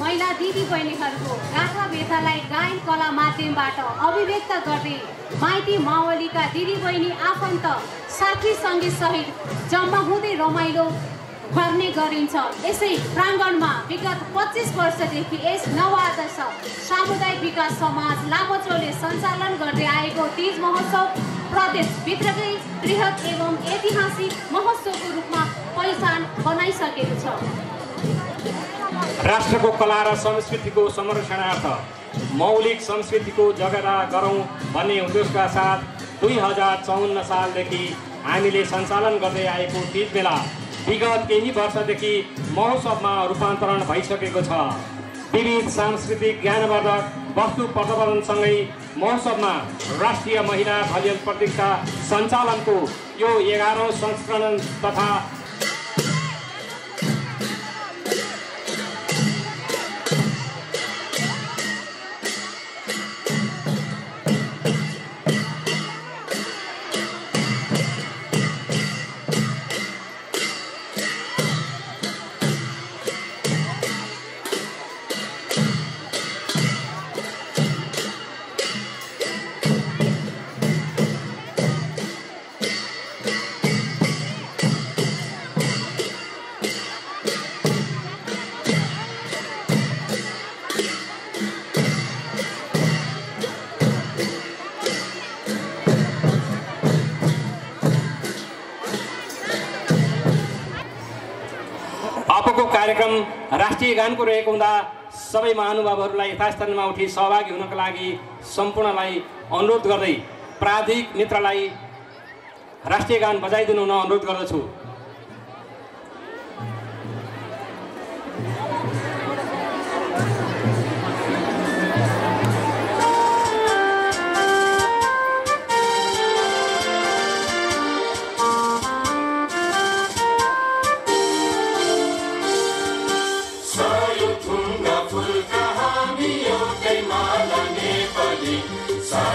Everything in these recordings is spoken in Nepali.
महिला दिदी बहिनीहरूको गाथा व्यथालाई गायन कला माध्यमबाट अभिव्यक्त गर्दै माइती मावलीका दिदी बहिनी आफन्त साथी सङ्गी सहित जम्मा हुँदै रमाइलो गर्ने गरिन्छ। यसै प्राङ्गणमा विगत पच्चिस वर्षदेखि यस नवादश सामुदायिक विकास समाज लामोचोले सञ्चालन गर्दै आएको तिज महोत्सव प्रदेशभित्रकै बृहत एवं ऐतिहासिक महोत्सवको रूपमा पहिचान बनाइसकेको छ। राष्ट्रको कला र संस्कृतिको संरक्षणार्थ मौलिक संस्कृतिको जगेरा गरौँ भन्ने उद्देश्यका साथ दुई हजार चौन्न सालदेखि हामीले सञ्चालन गर्दै आएको तिज बेला विगत केही वर्षदेखि महोत्सवमा रूपान्तरण भइसकेको छ। विविध सांस्कृतिक ज्ञानवर्धक वस्तु प्रदर्शनसँगै महोत्सवमा राष्ट्रिय महिला भलियन प्रतियोगिता सञ्चालनको यो एघारौँ संस्करण तथा गानको रहेको हुँदा सबै महानुभावहरूलाई यथास्थानमा उठी सहभागी हुनका लागि सम्पूर्णलाई अनुरोध गर्दै प्राधिक मित्रलाई राष्ट्रिय गान बजाइदिनु हुन अनुरोध गर्दछु।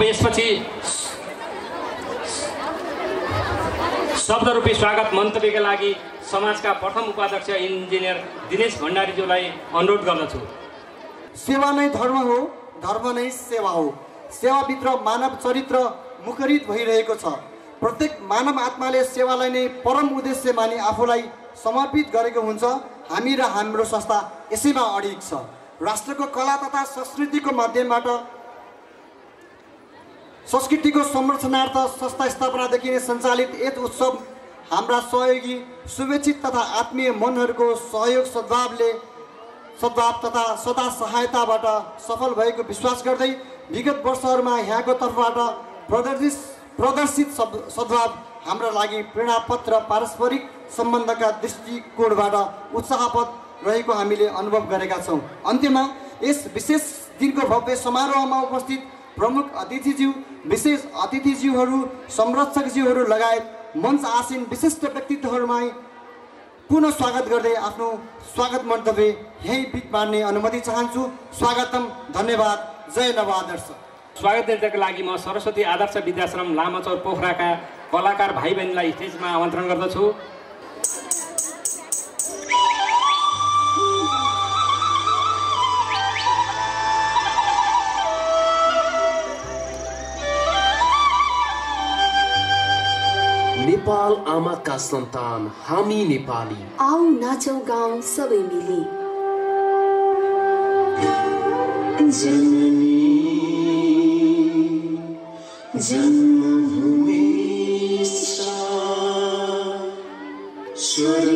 अब यसपछि शब्दरूपी स्वागत मन्तव्यका लागि समाजका प्रथम उपाध्यक्ष इन्जिनियर दिनेश भण्डारीज्यूलाई अनुरोध गर्दछु। सेवा नै धर्म हो धर्म नै सेवा हो। सेवाभित्र मानव चरित्र मुखरित भइरहेको छ। प्रत्येक मानव आत्माले सेवालाई नै परम उद्देश्य मानि आफूलाई समर्पित गरेको हुन्छ। हामी र हाम्रो संस्था यसैमा अडिग छ। राष्ट्रको कला तथा संस्कृतिको माध्यमबाट संस्कृतिको संरक्षणार्थ संस्था स्थापनादेखि नै सञ्चालित यस उत्सव हाम्रा सहयोगी शुभेच्छित तथा आत्मीय मनहरूको सहयोग सद्भावले सद्भाव तथा सदा सहायताबाट सफल भएको विश्वास गर्दै विगत वर्षहरूमा यहाँको तर्फबाट प्रदर्शित प्रदर्शित सद् सद्भाव हाम्रा लागि प्रेरणापद र पारस्परिक सम्बन्धका दृष्टिकोणबाट उत्साहपद रहेको हामीले अनुभव गरेका छौँ। अन्त्यमा यस विशेष दिनको भव्य समारोहमा उपस्थित प्रमुख अतिथिज्यू विशेष अतिथिज्यूहरू संरक्षकज्यूहरू लगायत मञ्च आसीन विशिष्ट व्यक्तित्वहरूमा पुनः स्वागत गर्दै आफ्नो स्वागत मन्तव्य यही बिच मान्ने अनुमति चाहन्छु। स्वागतम धन्यवाद। जय नव आदर्श स्वागत दिनको लागि म सरस्वती आदर्श विद्याश्रम लामाचौर पोखराका कलाकार भाइ बहिनीलाई स्टेजमा आमन्त्रण गर्दछु। नेपाल आमाका सन्तान हामी नेपाली आऊ नाचौ गाउँ सबै मिली जन्म जन्मभूमि स्वर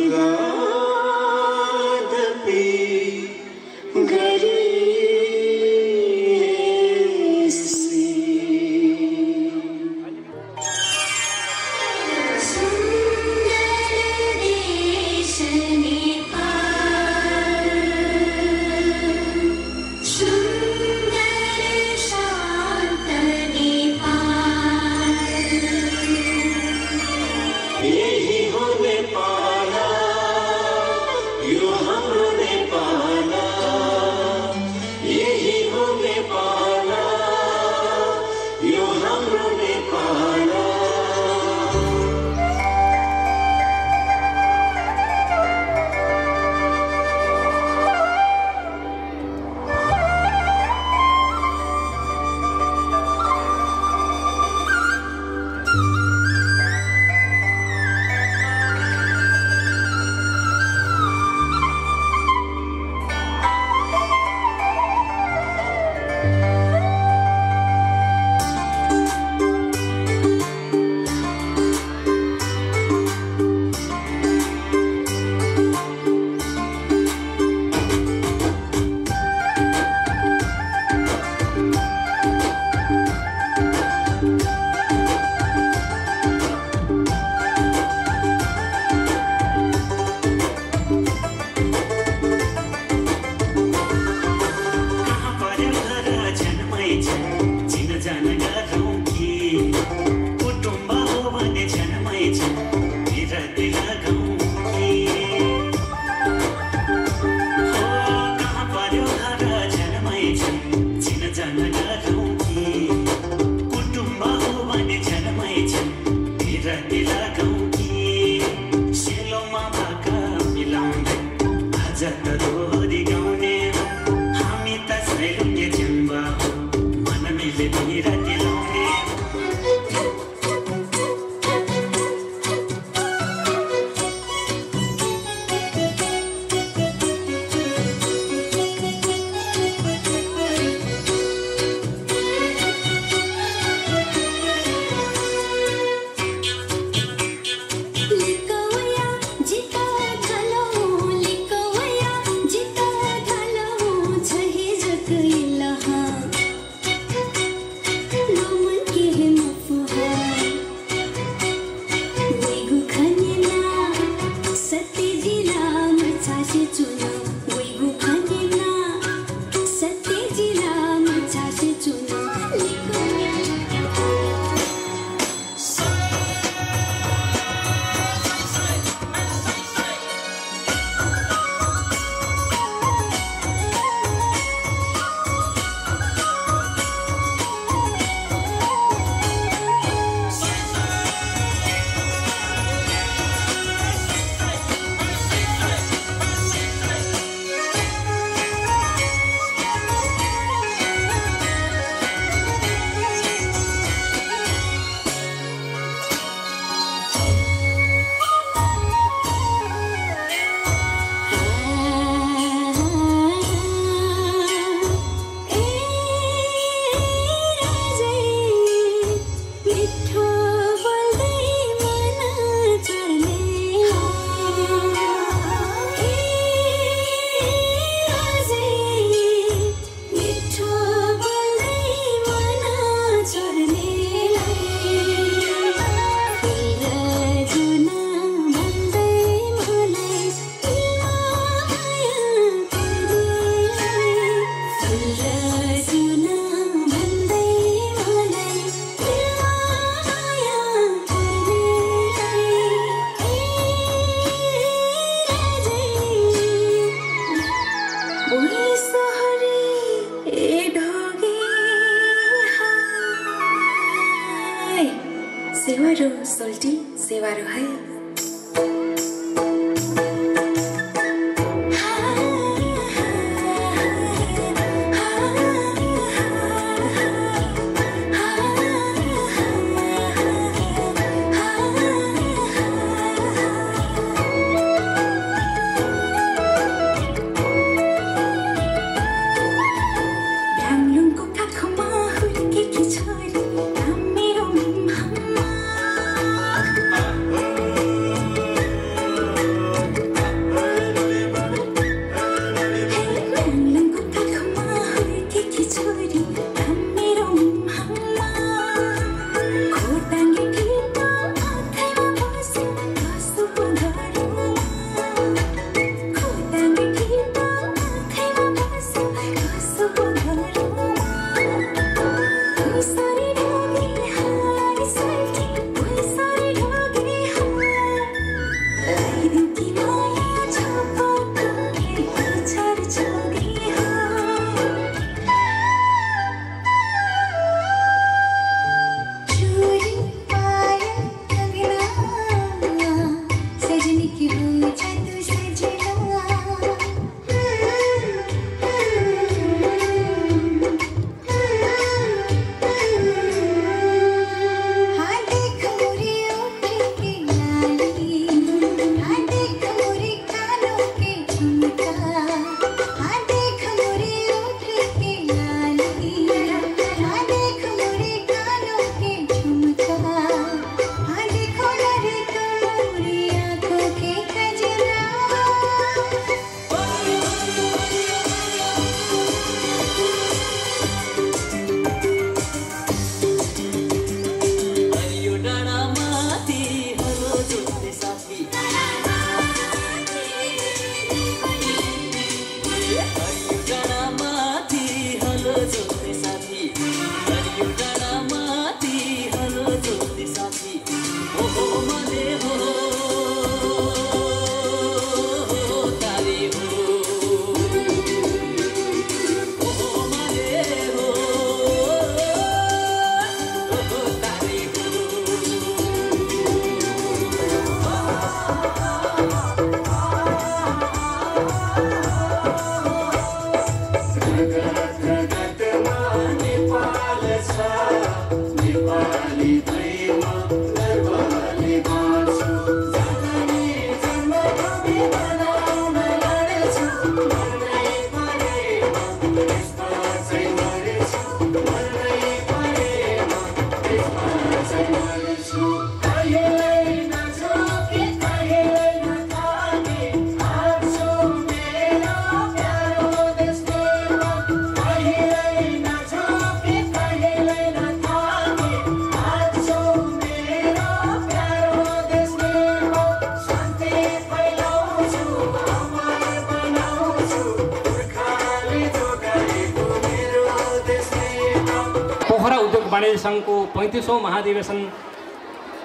पैँतिसौँ महाधिवेशन।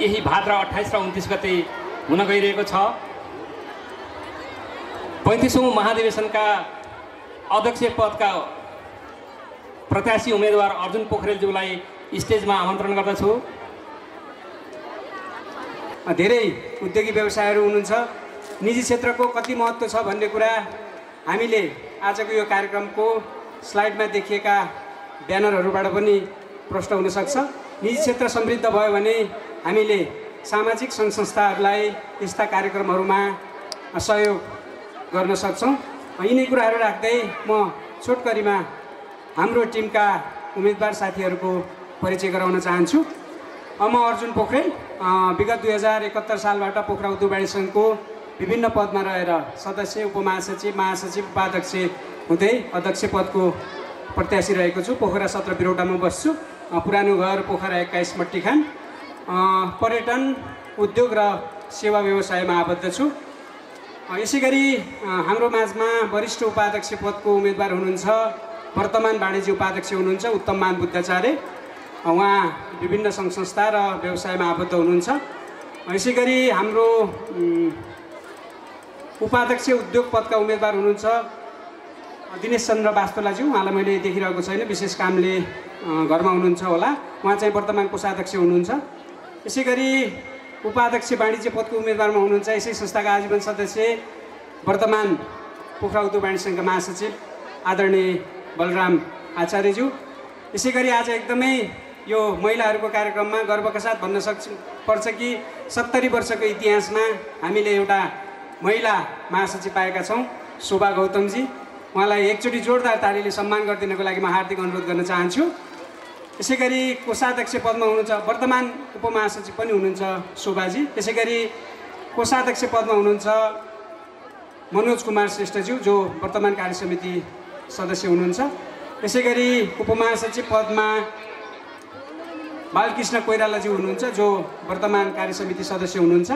यही भाद्र अठाइस र उन्तिस गते हुन गइरहेको छ। पैँतिसौँ महाधिवेशनका अध्यक्ष पदका प्रत्याशी उम्मेदवार अर्जुन पोखरेलज्यूलाई स्टेजमा आमन्त्रण गर्दछु। धेरै उद्योगी व्यवसायहरू हुनुहुन्छ। निजी क्षेत्रको कति महत्त्व छ भन्ने कुरा हामीले आजको यो कार्यक्रमको स्लाइडमा देखिएका ब्यानरहरूबाट पनि प्रष्ट हुनसक्छ निजी क्षेत्र समृद्ध भयो भने हामीले सामाजिक सङ्घ संस्थाहरूलाई यस्ता कार्यक्रमहरूमा सहयोग गर्न सक्छौँ। यिनै कुराहरू राख्दै म छोटकरीमा हाम्रो टिमका उम्मेदवार साथीहरूको परिचय गराउन चाहन्छु। म अर्जुन पोखरेल। विगत दुई हजार एकहत्तर सालबाट पोखरा उद्योग वाणिज्य सङ्घको विभिन्न पदमा रहेर सदस्य उपमहासचिव महासचिव उपाध्यक्ष हुँदै अध्यक्ष पदको प्रत्याशी रहेको छु। पोखरा सत्र बिरौटामा बस्छु। पुरानो घर पोखरा एक्काइस मट्टीखान। पर्यटन उद्योग र सेवा व्यवसायमा आबद्ध छु। यसै गरी हाम्रो माझमा वरिष्ठ उपाध्यक्ष पदको उम्मेदवार हुनुहुन्छ वर्तमान वाणिज्य उपाध्यक्ष हुनुहुन्छ उत्तम मान बुद्धाचार्य उहाँ विभिन्न सङ्घ संस्था र व्यवसायमा आबद्ध हुनुहुन्छ। यसै गरी हाम्रो उपाध्यक्ष उद्योग पदका उम्मेदवार हुनुहुन्छ दिनेश चन्द्र बास्तोलाज्यू। उहाँलाई मैले देखिरहेको छैन विशेष कामले घरमा हुनुहुन्छ होला। उहाँ चाहिँ वर्तमान कोषाध्यक्ष हुनुहुन्छ। यसै गरी उपाध्यक्ष वाणिज्य पदको उम्मेदवारमा हुनुहुन्छ। यसै संस्थाका आजीवन सदस्य वर्तमान पोखरा उद्योग वाणिज्य सङ्घका महासचिव आदरणीय बलराम आचार्यज्यू। यसै गरी आज एकदमै यो महिलाहरूको कार्यक्रममा गर्वका साथ भन्न सक्छ पर्छ कि सत्तरी वर्षको इतिहासमा हामीले एउटा महिला महासचिव पाएका छौँ शोभा गौतमजी। उहाँलाई एकचोटि जोरदार तालीले सम्मान गरिदिनको लागि म हार्दिक अनुरोध गर्न चाहन्छु। यसै गरी कोषाध्यक्ष पदमा हुनुहुन्छ वर्तमान उपमहासचिव पनि हुनुहुन्छ शोभाजी। यसै गरी कोषाध्यक्ष पदमा हुनुहुन्छ मनोज कुमार श्रेष्ठज्यू जो वर्तमान कार्य समिति सदस्य हुनुहुन्छ। यसै गरी उपमहासचिव पदमा बालकृष्ण कोइरालाज्यू हुनुहुन्छ जो वर्तमान कार्य समिति सदस्य हुनुहुन्छ।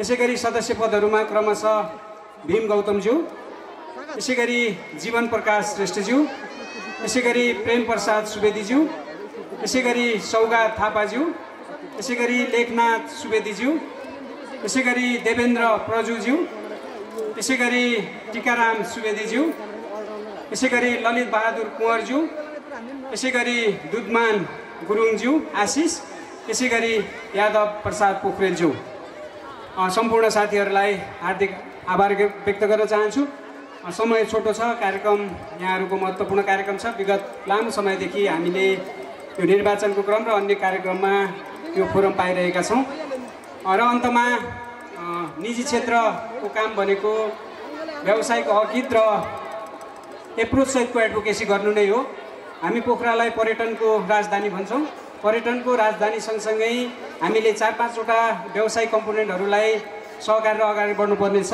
यसै गरी सदस्य पदहरूमा क्रमशः भीम गौतमज्यू यसै गरी जीवन प्रकाश श्रेष्ठज्यू यसै गरी प्रेम प्रसाद सुवेदीज्यू यसै गरी सौगा थापाज्यू यसै गरी लेखनाथ सुवेदीज्यू यसै गरी देवेन्द्र प्रजुज्यू यसै गरी टिकाराम सुवेदीज्यू यसै गरी ललित बहादुर कुँवरज्यू यसै गरी दुधमान गुरुङज्यू आशिष यसै गरी यादव प्रसाद पोखरेलज्यू। सम्पूर्ण साथीहरूलाई हार्दिक आभार व्यक्त गर्न चाहन्छु। समय छोटो छ कार्यक्रम यहाँहरूको महत्त्वपूर्ण कार्यक्रम छ। विगत लामो समयदेखि हामीले यो निर्वाचनको क्रम र अन्य कार्यक्रममा यो फोरम पाइरहेका छौँ। र अन्तमा निजी क्षेत्रको काम भनेको व्यवसायको हकित र एप्रोचसहितको एडभोकेसी गर्नु नै हो। हामी पोखरालाई पर्यटनको राजधानी भन्छौँ। पर्यटनको राजधानी सँगसँगै हामीले चार पाँचवटा व्यवसायिक कम्पोनेन्टहरूलाई सहकारेर अगाडि बढ्नुपर्नेछ।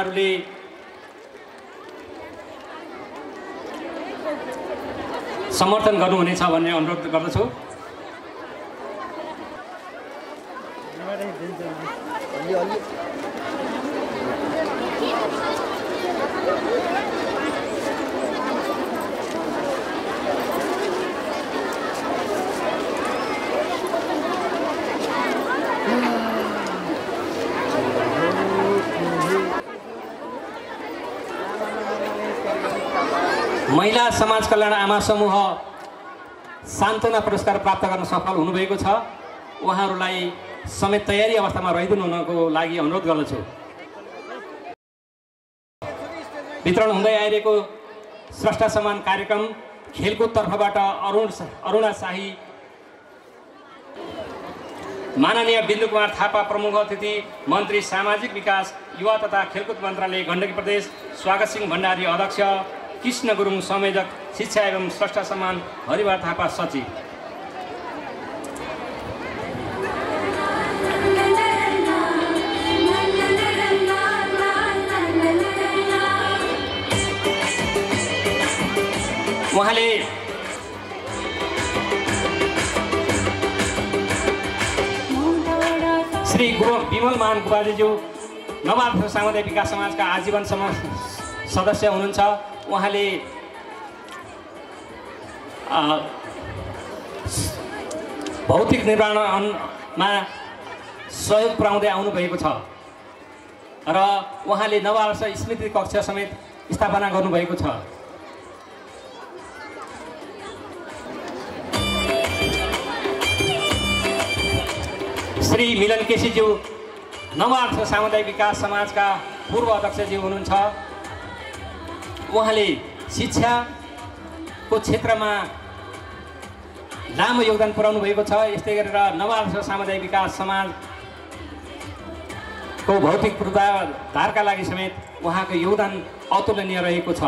उहाँहरूले समर्थन गर्नुहुनेछ भन्ने अनुरोध गर्दछु। महिला समाज कल्याण आमा समूह सान्त्वना पुरस्कार प्राप्त गर्न सफल हुनुभएको छ। उहाँहरूलाई समेत तयारी अवस्थामा रहिदिनु हुनको लागि अनुरोध गर्दछु। वितरण हुँदै आइरहेको स्रष्टा समान कार्यक्रम खेलकुद तर्फबाट अरुण अरुणा शाही माननीय बिन्दु कुमार थापा प्रमुख अतिथि मन्त्री सामाजिक विकास युवा तथा खेलकुद मन्त्रालय गण्डकी प्रदेश स्वागत सिंह भण्डारी अध्यक्ष कृष्ण गुरुङ संयोजक शिक्षा एवं स्रष्टा सम्मान हरिबार थापा सचिव। उहाँले श्री गुरु विमल मान गुबाजीज्यू नवाब सामुदायिक विकास समाजका आजीवनसम्म सदस्य हुनुहुन्छ। उहाँले भौतिक निर्माणमा सहयोग पुर्याउँदै आउनुभएको छ र उहाँले नववर्ष स्मृति कक्ष समेत स्थापना गर्नुभएको छ। श्री मिलन केसीज्यू नवार्थ सामुदायिक विकास समाजका पूर्व अध्यक्षज्यू हुनुहुन्छ। उहाँले शिक्षाको क्षेत्रमा लामो योगदान पुर्याउनु भएको छ। यस्तै गरेर नवार्थ सामुदायिक विकास समाजको भौतिक पूर्वाधारका लागि समेत उहाँको योगदान अतुलनीय रहेको छ।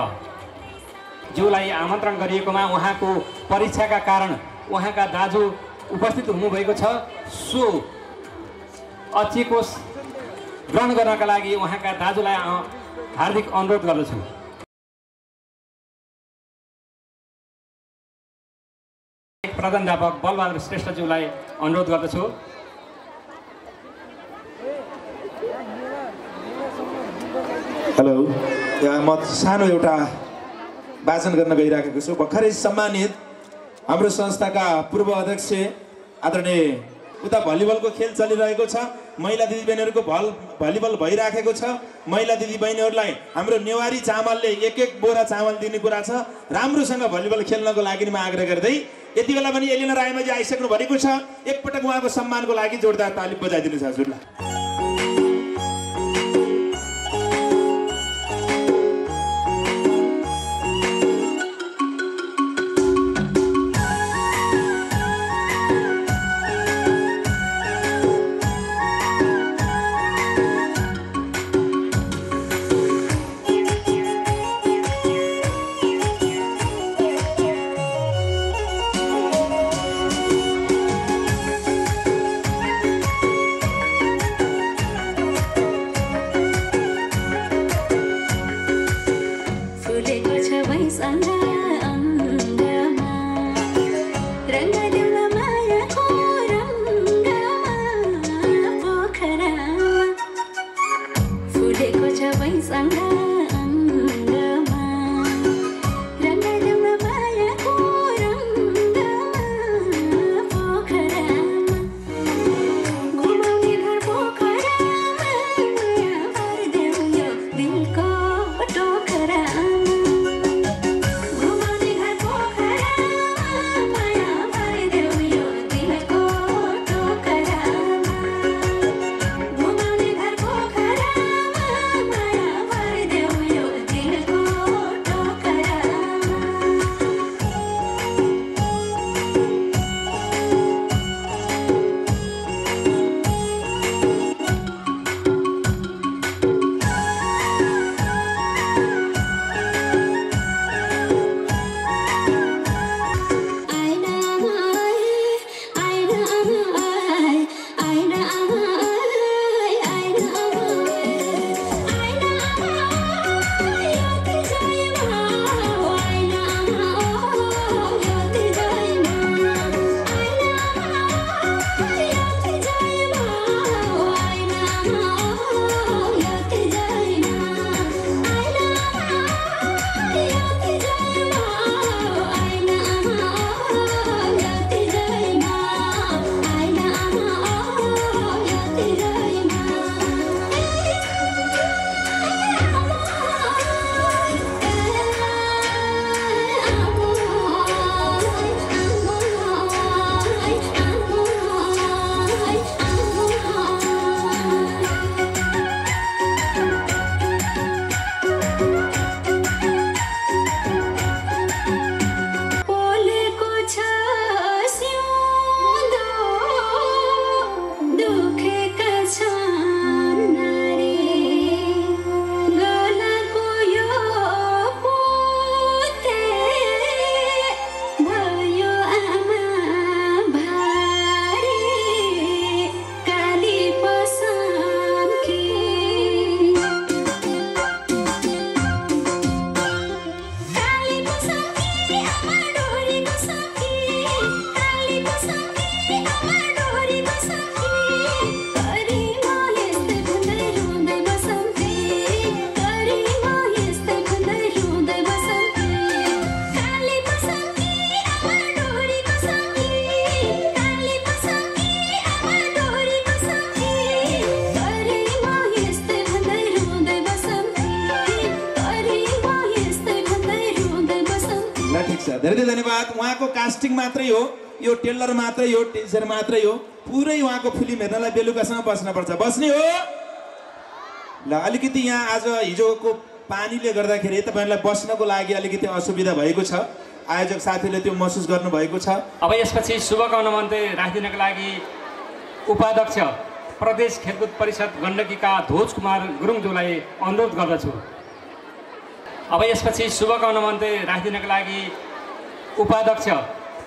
ज्यूलाई आमन्त्रण गरिएकोमा उहाँको परीक्षाका कारण उहाँका दाजु उपस्थित हुनुभएको छ। सो अचेकोस ग्रहण गर्नका लागि उहाँका दाजुलाई हार्दिक अनुरोध गर्दछु। प्रधानध्यापक बलबहादुर श्रेष्ठज्यूलाई अनुरोध गर्दछु। हेलो म सानो एउटा वाचन गर्न गइराखेको छु। भर्खरै सम्मानित हाम्रो संस्थाका पूर्व अध्यक्ष आदरणीय उता भलिबलको खेल चलिरहेको छ महिला दिदीबहिनीहरूको भल भलिबल भइराखेको छ महिला दिदीबहिनीहरूलाई हाम्रो नेवारी चामलले एक एक बोरा चामल दिने कुरा छ। राम्रोसँग भलिबल खेल्नको लागि म आग्रह गर्दै यति बेला पनि एलिना रायमाझी आइसक्नु भएको छ। एकपटक उहाँको सम्मानको लागि जोरदार तालिम बजाइदिनुहोस् हजुरलाई। मात्रै हो यो टेलर मात्रै हो टिचर मात्रै हो पुरै उहाँको फिल्म हेर्नलाई बेलुकासम्म बस्नुपर्छ बस्ने हो। ल अलिकति यहाँ आज हिजोको पानीले गर्दाखेरि तपाईँहरूलाई बस्नको लागि अलिकति असुविधा भएको छ। आयोजक साथीले त्यो महसुस गर्नुभएको छ। अब यसपछि शुभकामना मन्त्री राखिदिनको लागि उपाध्यक्ष प्रदेश खेलकुद परिषद गण्डकीका ध्वज कुमार गुरुङज्यूलाई अनुरोध गर्दछु। अब यसपछि शुभकामना मन्त्री राखिदिनको लागि उपाध्यक्ष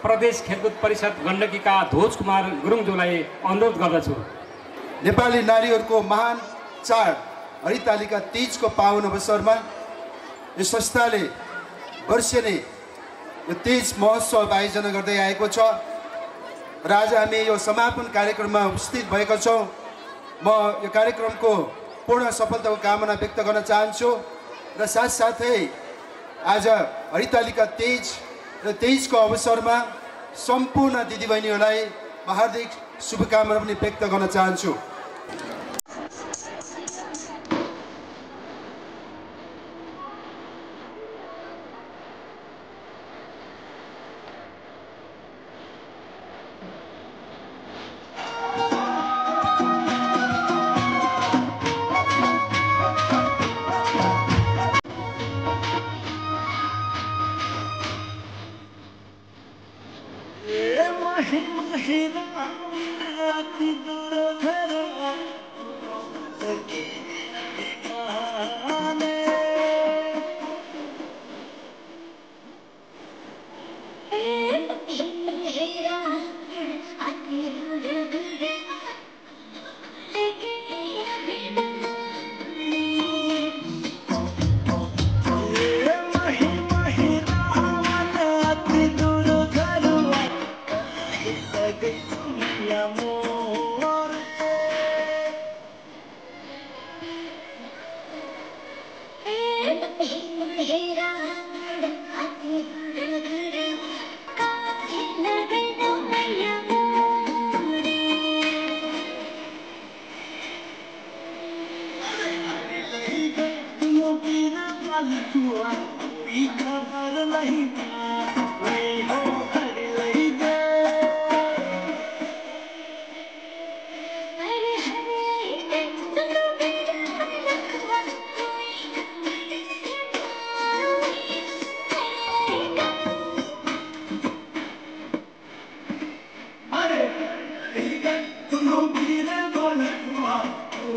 प्रदेश खेलकुद परिषद गण्डकीका ध्वज कुमार गुरुङज्यूलाई अनुरोध गर्दछु। नेपाली नारीहरूको महान चाड हरितालिका तिजको पावन अवसरमा यो संस्थाले वर्षेनी यो तिज महोत्सव आयोजना गर्दै आएको छ र आज हामी यो समापन कार्यक्रममा उपस्थित भएका छौँ। म यो कार्यक्रमको पूर्ण सफलताको कामना व्यक्त गर्न चाहन्छु र साथसाथै आज हरितालिका तिज र तिजको अवसरमा सम्पूर्ण दिदीबहिनीहरूलाई हार्दिक शुभकामना पनि व्यक्त गर्न चाहन्छु।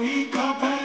प्रथम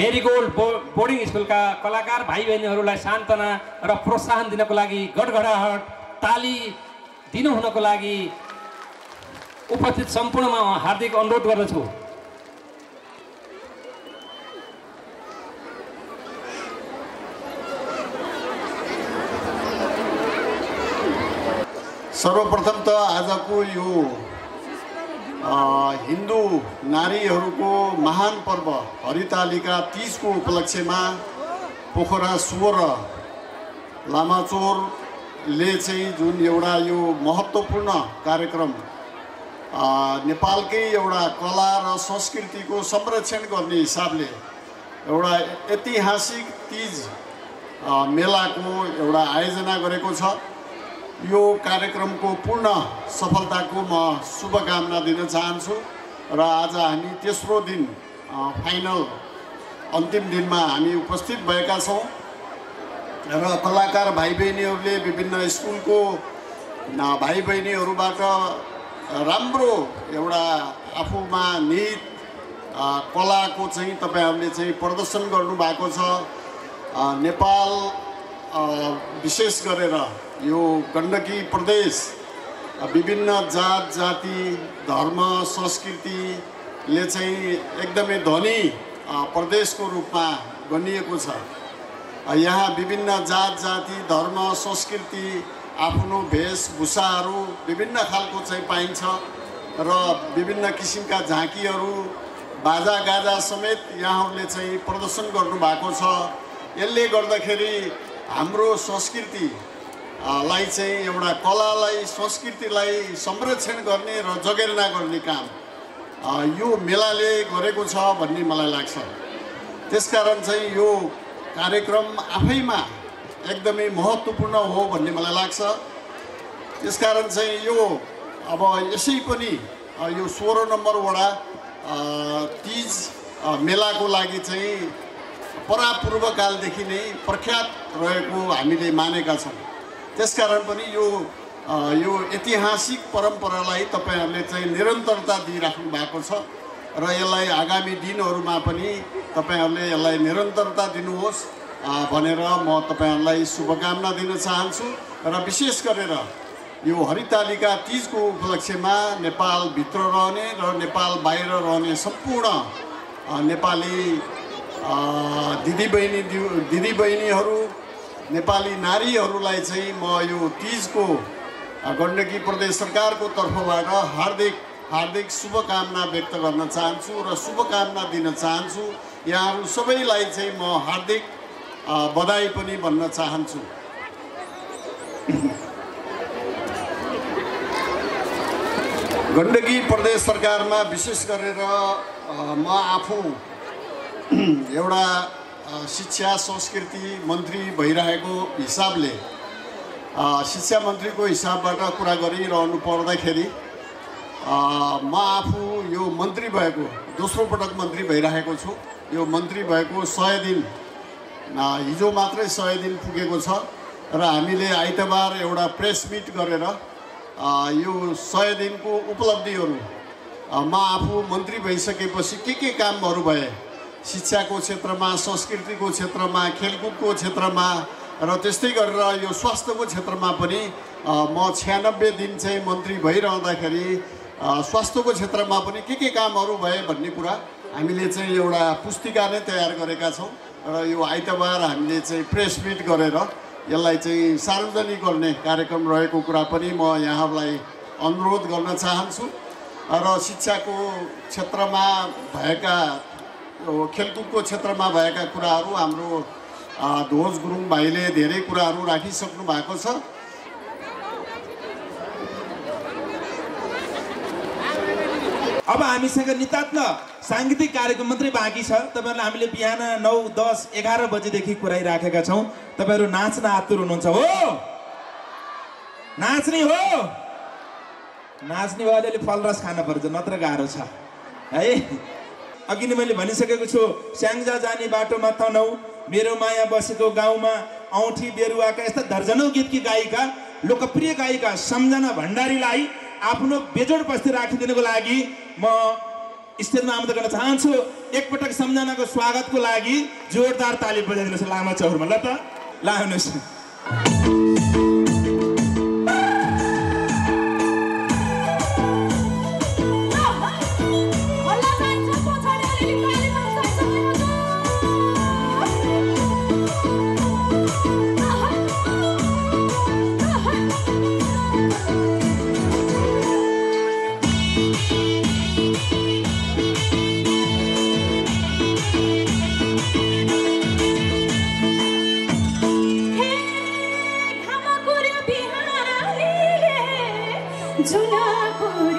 मेरीगोल्ड बो बोर्डिङ स्कुलका कलाकार भाइ बहिनीहरूलाई सान्त्वना र प्रोत्साहन दिनको लागि गडगडाहट ताली दिनु हुनको लागि उपस्थित सम्पूर्णमा हार्दिक अनुरोध गर्दछु। सर्वप्रथम त आजको यो हिन्दू नारीहरूको महान पर्व हरितालिका तिजको उपलक्ष्यमा पोखरा सोह्र लामाचोरले चाहिँ जुन एउटा यो महत्त्वपूर्ण कार्यक्रम नेपालकै एउटा कला र संस्कृतिको संरक्षण गर्ने हिसाबले एउटा ऐतिहासिक तिज मेलाको एउटा आयोजना गरेको छ। यो कार्यक्रमको पूर्ण सफलताको म शुभकामना दिन चाहन्छु र आज हामी तेस्रो दिन फाइनल अन्तिम दिनमा हामी उपस्थित भएका छौँ र कलाकार भाइ बहिनीहरूले विभिन्न स्कुलको भाइ बहिनीहरूबाट राम्रो एउटा आफूमा निहित कलाको चाहिँ तपाईँहरूले चाहिँ प्रदर्शन गर्नुभएको छ। नेपाल विशेष गरेर यो गण्डकी प्रदेश विभिन्न जात जाति धर्म संस्कृतिले चाहिँ एकदमै धनी प्रदेशको रूपमा गनिएको छ। यहाँ विभिन्न जात जाति धर्म संस्कृति आफ्नो वेशभूषाहरू विभिन्न खालको चाहिँ पाइन्छ र विभिन्न किसिमका झाँकीहरू बाजागाजा समेत यहाँहरूले चाहिँ प्रदर्शन गर्नुभएको छ। यसले गर्दाखेरि हाम्रो संस्कृति लाई चाहिँ एउटा कलालाई संस्कृतिलाई संरक्षण गर्ने र जगेर्ना गर्ने काम यो मेलाले गरेको छ भन्ने मलाई लाग्छ। त्यसकारण चाहिँ यो कार्यक्रम आफैमा एकदमै महत्त्वपूर्ण हो भन्ने मलाई लाग्छ। त्यसकारण चाहिँ यो अब यसै पनि यो सोह्र नम्बर वडा तिज मेलाको लागि चाहिँ परापूर्वकालदेखि नै प्रख्यात रहेको हामीले मानेका छौँ। त्यसकारण पनि यो यो ऐतिहासिक परम्परालाई तपाईँहरूले चाहिँ निरन्तरता दिइराख्नु भएको छ र यसलाई आगामी दिनहरूमा पनि तपाईँहरूले यसलाई निरन्तरता दिनुहोस्। भनेर म तपाईँहरूलाई शुभकामना दिन चाहन्छु र विशेष गरेर यो हरितालिका तिजको उपलक्ष्यमा नेपालभित्र रहने र नेपाल बाहिर रहने सम्पूर्ण नेपाली दिदीबहिनी दिदीबहिनीहरू नेपाली नारीहरूलाई चाहिँ म यो तिजको गण्डकी प्रदेश सरकारको तर्फबाट हार्दिक हार्दिक शुभकामना व्यक्त गर्न चाहन्छु र शुभकामना दिन चाहन्छु। यहाँहरू सबैलाई चाहिँ म हार्दिक बधाई पनि भन्न चाहन्छु। गण्डकी प्रदेश सरकारमा विशेष गरेर म आफू एउटा शिक्षा संस्कृति मन्त्री भइरहेको हिसाबले शिक्षा मन्त्रीको हिसाबबाट कुरा गरिरहनु पर्दाखेरि म आफू यो मन्त्री भएको दोस्रो पटक मन्त्री भइरहेको छु। यो मन्त्री भएको सय दिन हिजो मात्रै सय दिन पुगेको छ र हामीले आइतबार एउटा प्रेस मिट गरेर यो सय दिनको उपलब्धिहरू म आफू मन्त्री भइसकेपछि के के कामहरू भए शिक्षाको क्षेत्रमा संस्कृतिको क्षेत्रमा खेलकुदको क्षेत्रमा र त्यस्तै गरेर यो स्वास्थ्यको क्षेत्रमा पनि म छ्यानब्बे दिन चाहिँ मन्त्री भइरहँदाखेरि स्वास्थ्यको क्षेत्रमा पनि के के कामहरू भए भन्ने कुरा हामीले चाहिँ एउटा पुस्तिका नै तयार गरेका छौँ र यो आइतबार हामीले चाहिँ प्रेस मिट गरेर यसलाई चाहिँ सार्वजनिक गर्ने कार्यक्रम रहेको कुरा पनि म यहाँहरूलाई अनुरोध गर्न चाहन्छु। र शिक्षाको क्षेत्रमा भएका खेलकुदको क्षेत्रमा भएका कुराहरू हाम्रो ध्वज गुरुङ भाइले धेरै कुराहरू राखिसक्नु भएको छ। अब हामीसँग नितात्म साङ्गीतिक कार्यक्रम मात्रै बाँकी छ। तपाईँहरूलाई हामीले बिहान नौ दस एघार बजेदेखि कुराइराखेका छौँ। तपाईँहरू नाच्न आतुर हुनुहुन्छ हो। नाच्ने हो। नाच्ने भयो अलिअलि फलरस खान पर्छ नत्र गाह्रो छ। है? अघि नै मैले भनिसकेको छु स्याङ्जा जाने बाटोमा तनौ मेरो माया बसेको गाउँमा औँठी बेरुवाका यस्ता दर्जनौ गीतकी गायिका लोकप्रिय गायिका सम्झना भण्डारीलाई आफ्नो बेजोड बस्ती राखिदिनुको लागि म स्टेजमा आमन्त्रण गर्न चाहन्छु। एकपटक सम्झनाको स्वागतको लागि जोरदार ताली बजाइदिनुहोस् लामा चौरमा ल त। ला आउनुहोस् to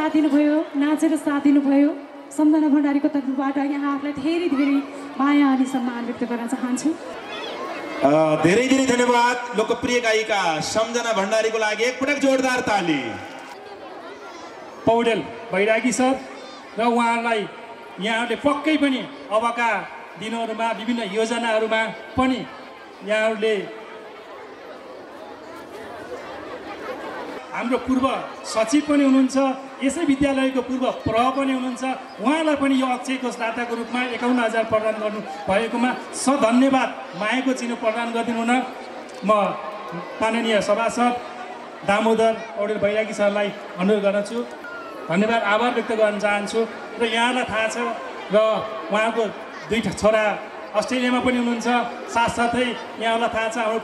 साथ दिनुभयो नाचेर साथ दिनुभयो। सम्झना भण्डारीको तर्फबाट यहाँहरूलाई धेरै धेरै माया अनि सम्मान व्यक्त गर्न चाहन्छु। अ, धेरै धेरै धन्यवाद लोकप्रिय गायिका सम्झना भण्डारीको लागि एकपटक जोरदार ताली। पौडेल बैरागी सर र उहाँहरूलाई यहाँहरूले पक्कै पनि अबका दिनहरूमा विभिन्न योजनाहरूमा पनि यहाँहरूले हाम्रो पूर्व सचिव पनि हुनुहुन्छ। यसै विद्यालयको पूर्व प्रह पनि हुनुहुन्छ। उहाँलाई पनि यो अक्षय कोष दाताको रूपमा एकाउन्न हजार प्रदान गर्नु भएकोमा सधन्यवाद। मायाको चिनो प्रदान गरिदिनु हुन म माननीय सभासद दामोदर पौडेल बैरागी सरलाई अनुरोध गर्दछु। धन्यवाद आभार व्यक्त गर्न चाहन्छु। र यहाँलाई थाहा छ र उहाँको दुईवटा छोरा अस्ट्रेलियामा पनि हुनुहुन्छ। साथसाथै यहाँलाई थाहा छ हाम्रो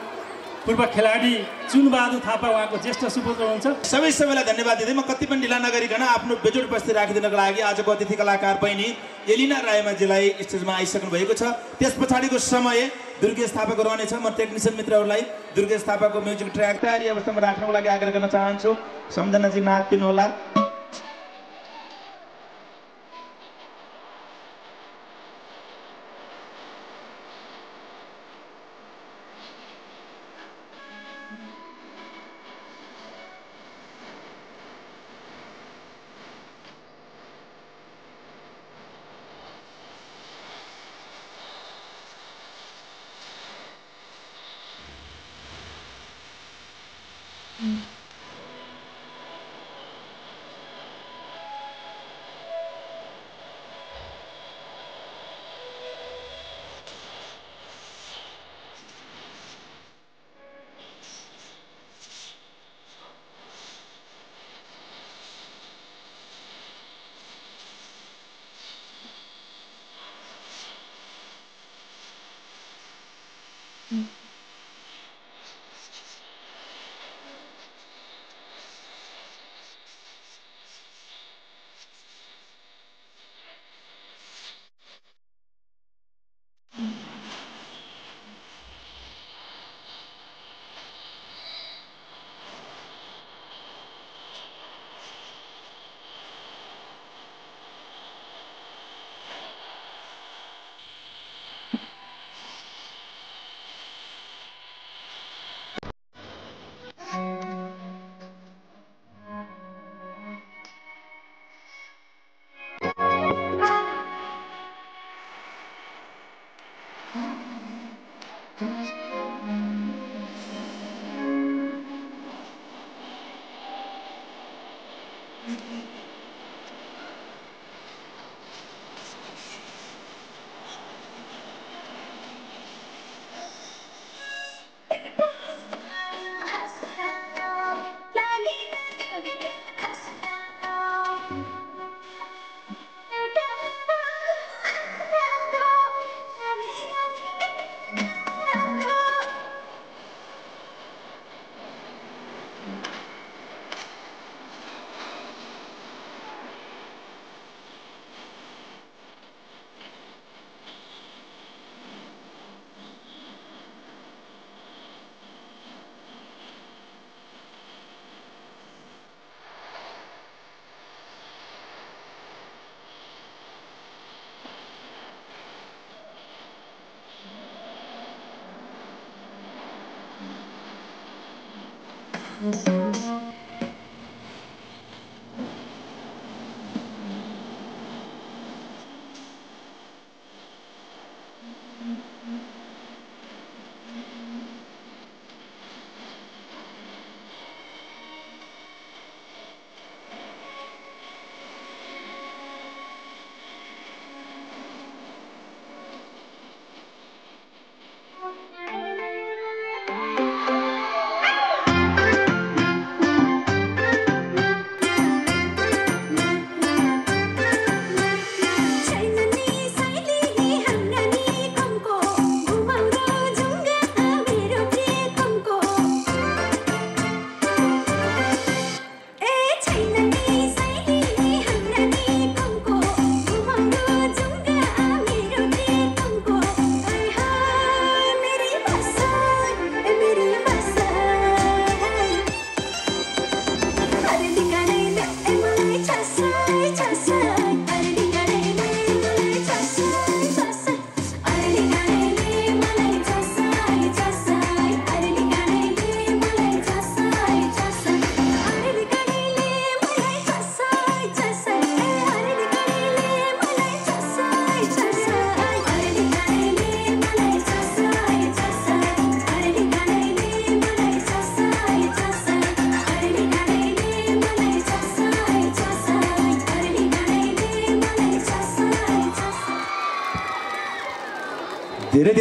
पूर्व खेलाडी चुनबहादुर थापा उहाँको ज्येष्ठ सुपुत्र हुनुहुन्छ। सबै सबैलाई धन्यवाद दिँदै म कति पनि ढिला नगरिकन आफ्नो बेजोड उपस्थिति राखिदिनको लागि आजको अतिथि कलाकार बहिनी एलिना रायमाजीलाई स्टेजमा आइसक्नु भएको छ। त्यस पछाडिको समय दुर्गेश थापाको रहनेछ। म टेक्निसियन मित्रहरूलाई दुर्गेश थापाको म्युजिक ट्र्याक तयारी अवस्थामा राख्नको लागि आग्रह गर्न चाहन्छु। सम्झनाजी नाचिदिनु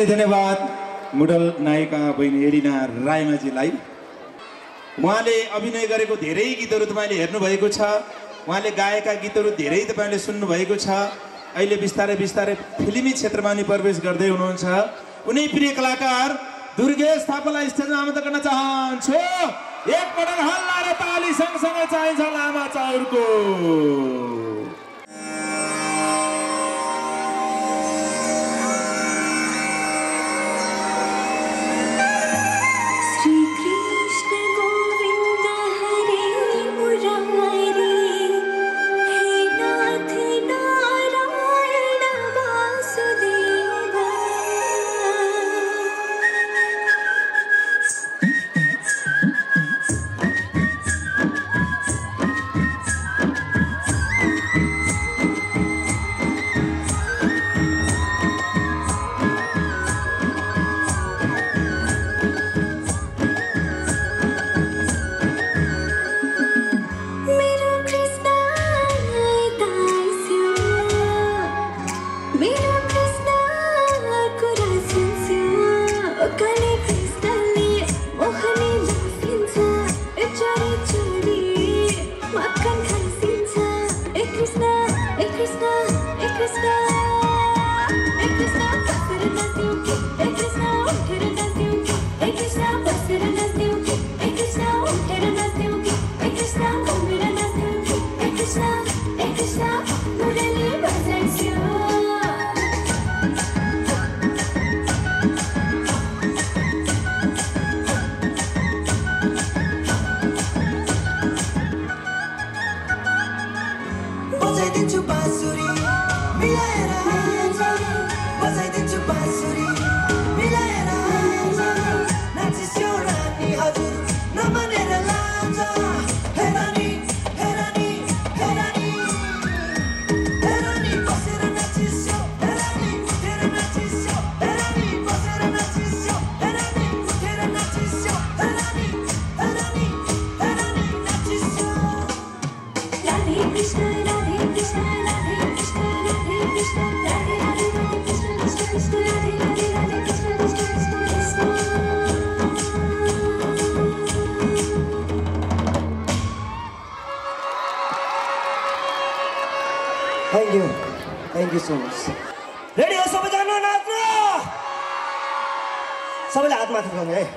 धेरै धन्यवाद मुडल नायिका बहिनी एरिना रायमाजीलाई। उहाँले अभिनय गरेको धेरै गीतहरू तपाईँले हेर्नुभएको छ। उहाँले गाएका गीतहरू धेरै तपाईँले सुन्नुभएको छ। अहिले बिस्तारै बिस्तारै फिल्मी क्षेत्रमा नि प्रवेश गर्दै हुनुहुन्छ। उनी प्रिय कलाकार दुर्गेश थापालाई स्टेजमा आमन्त्रण गर्न चाहन्छु। एकपटक हल्ला र ताली सँगसँगै चाहिन्छ लामा चाउरको।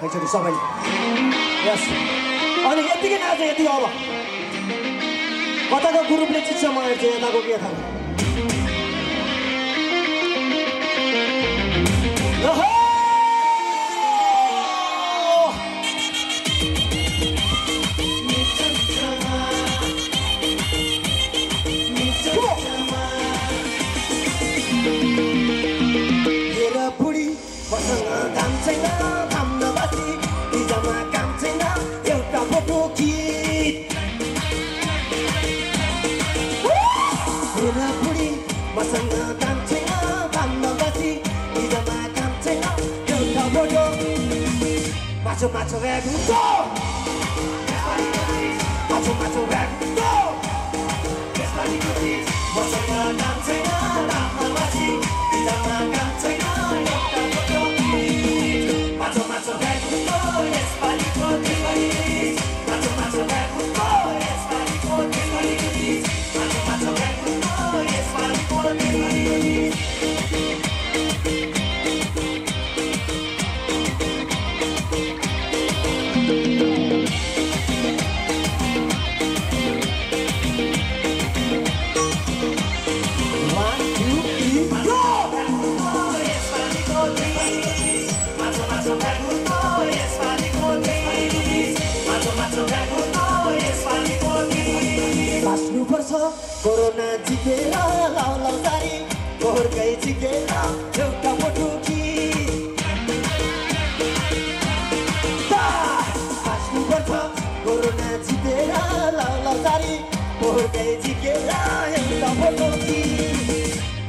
भइसक्यो सबैले यस अनि यतिकै नाच्छ यति अब कताको ग्रुपले चिच्छ मलाई चाहिँ यताको के थाहा Porto Alegre.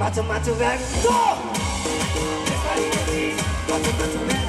Macam-macam yang Go! Macam-macam yang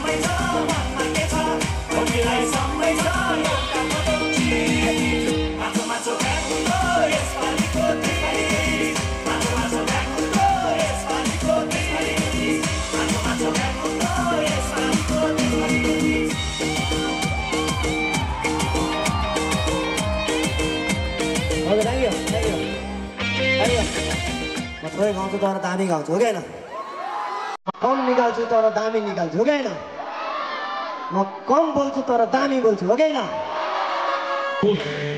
थोरै गाउँछु तर दामी गाउँछु हो कि कम निकाल्छु तर दामी निकाल्छु हो कि होइन म कम बोल्छु तर दामी बोल्छु हो कि होइन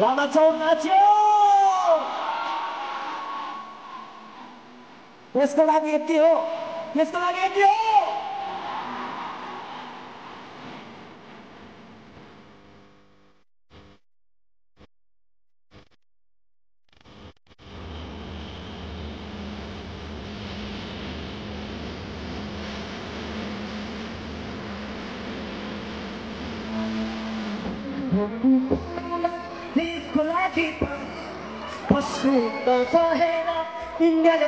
लामा चौर नाच्यो यसको लागि यति हो यसको लागि यति हो त्यसको लागि पशु त इन्डियाले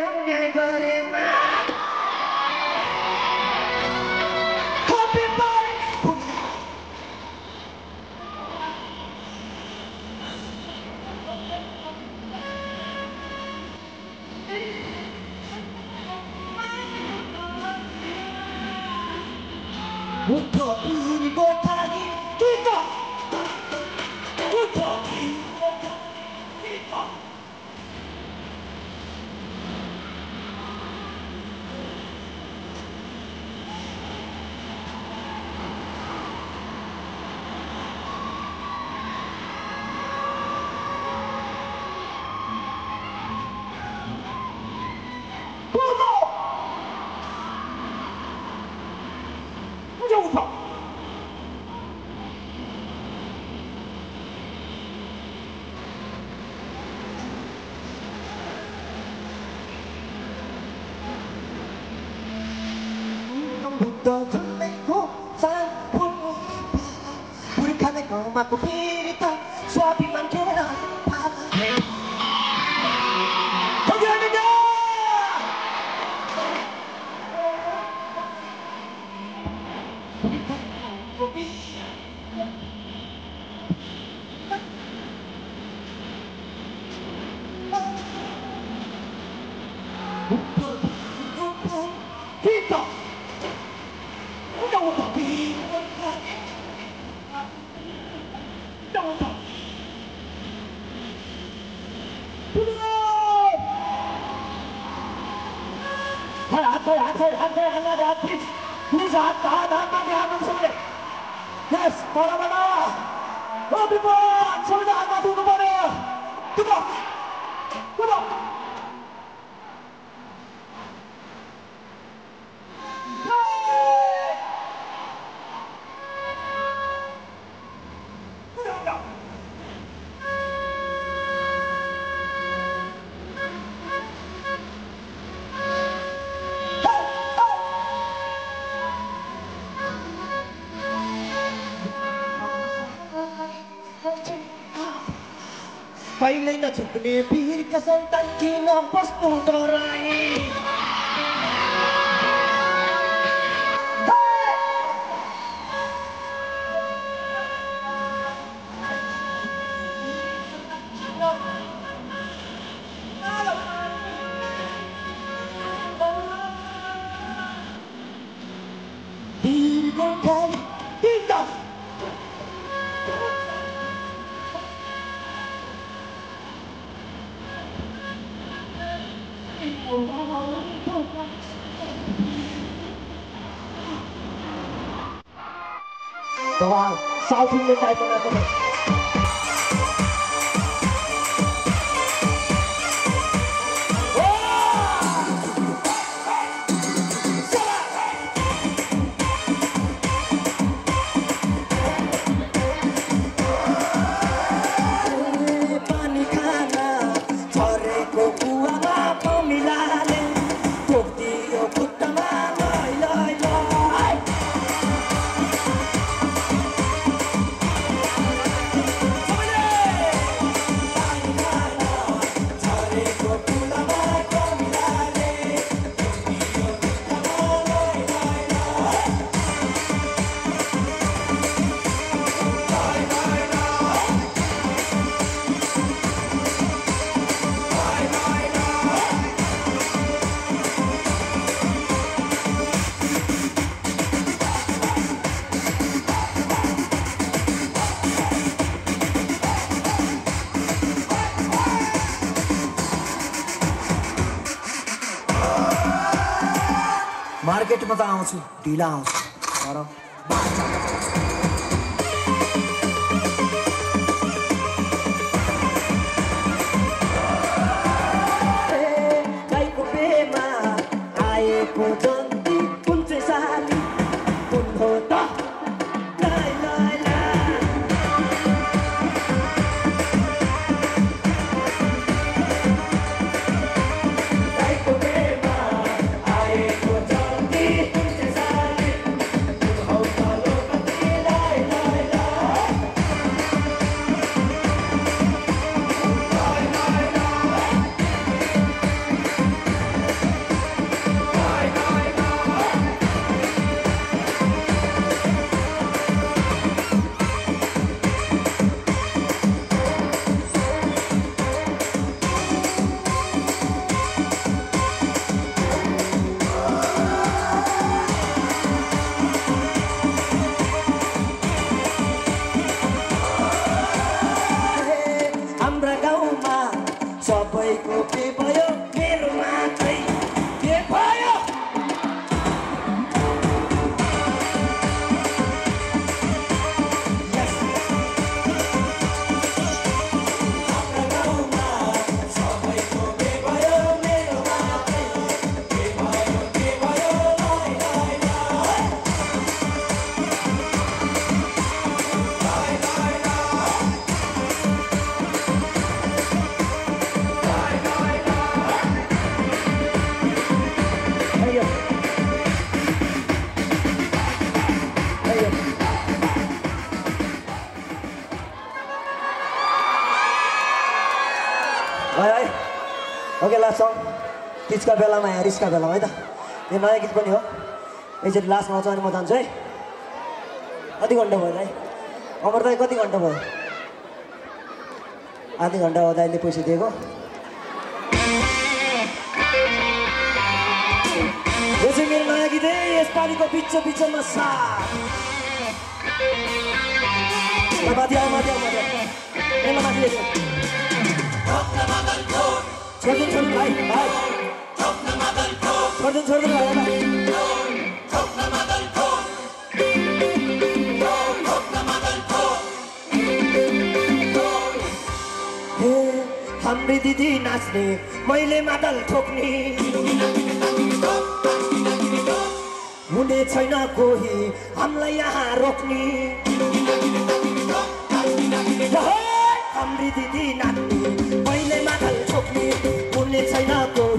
Ay, lay na chukne bir kasan tan ki na pas tung. Bye-bye. मार्केटमा त आउँछु ढिला आउँछु तर तिजका बेलामा यहाँ रिसका बेलामा है त? यो नयाँ गीत पनि हो। यसरी लास्टमा आउँछ अनि म जान्छु है। कति घन्टा भयो दाइ? अमर दाइ कति घन्टा भयो? आधी घन्टा हो दाइले पैसा दिएको। यो चाहिँ मेरो नयाँ गीत है यसपालिको बिच बिचमा साथ। माथि भाइ ल। हे हाम्री दिदी नाच्ने मैले मादल ठोक्ने हुने छैन कोही हामीलाई यहाँ रोक्ने हाम्री दिदी नाच्ने मैले मादल ठोक्ने हुने छैन कोही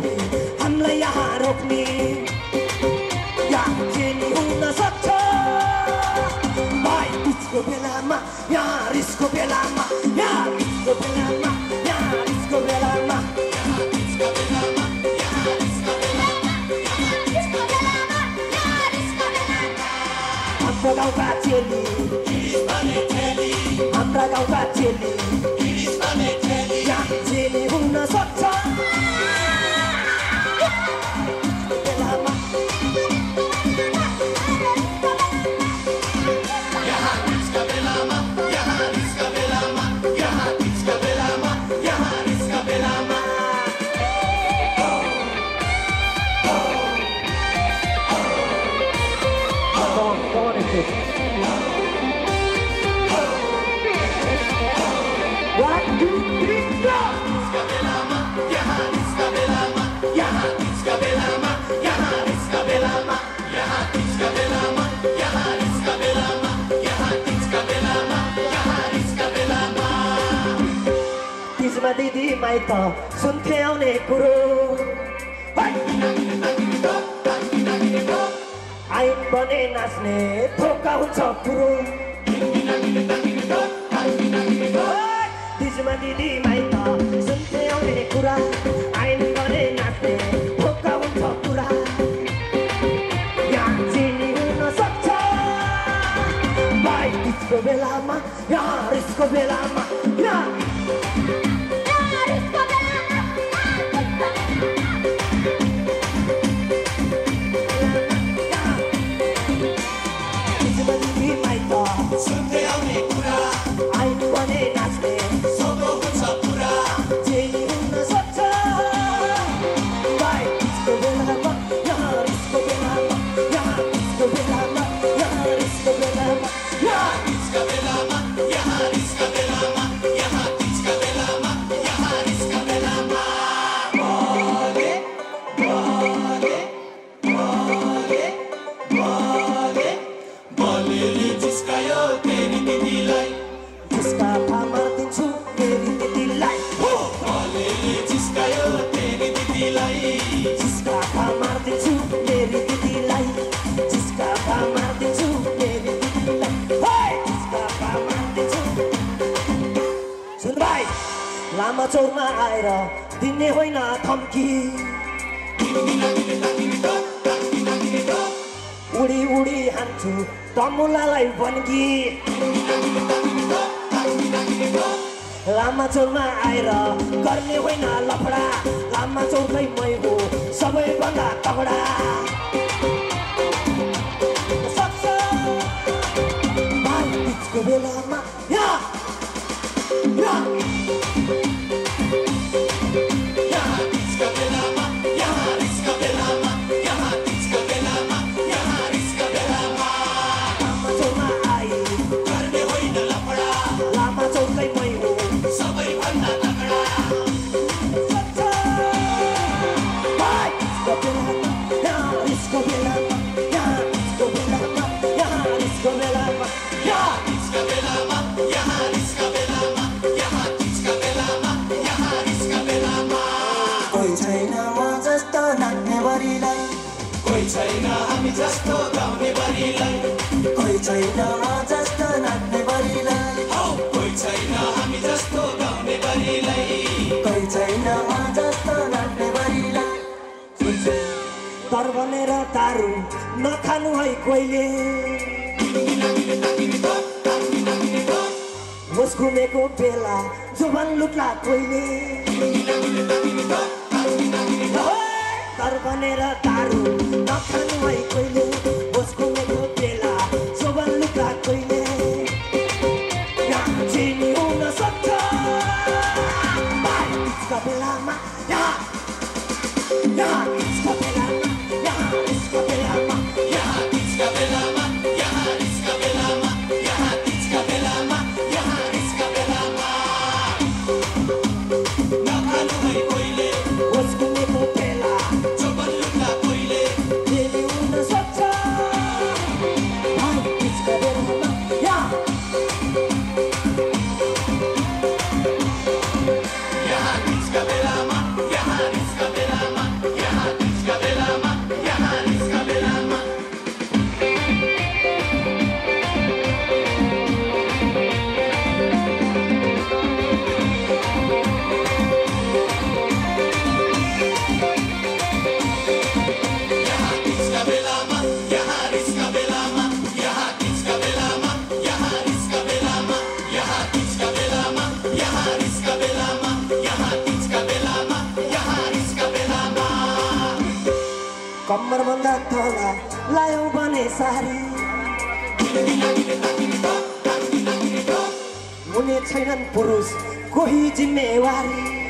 ya risko bielama, ya risko bielama, ya risko bielama, ya risko bielama, ya risko bielama, ya risko bielama, ya risko bielama. Ambo gau bateli, kirisba meteli, amra gau bateli, kirisba meteli, ya teli una sotta. दिदी माइत सुन्थ्यौ कुरो आइन बने नाच्ने थोका हुन्छ कुरो दिजमा दिदी माइत सुन्थ्यौ कुरा आइन बने नाच्ने थोका हुन्छ कुरा सक्छ बेलामा यहाँ रिसको बेलामा पन्की लामा चोलमा आएर गर्ने होइन लफडा होस घुमेको बेला जोबान लुक्ला कोइले। तर भनेर दारू नखानु है नम्बरभन्दा तल लायौ भने सारी। मुनि छैनन् पुरुष कोही जिम्मेवारी।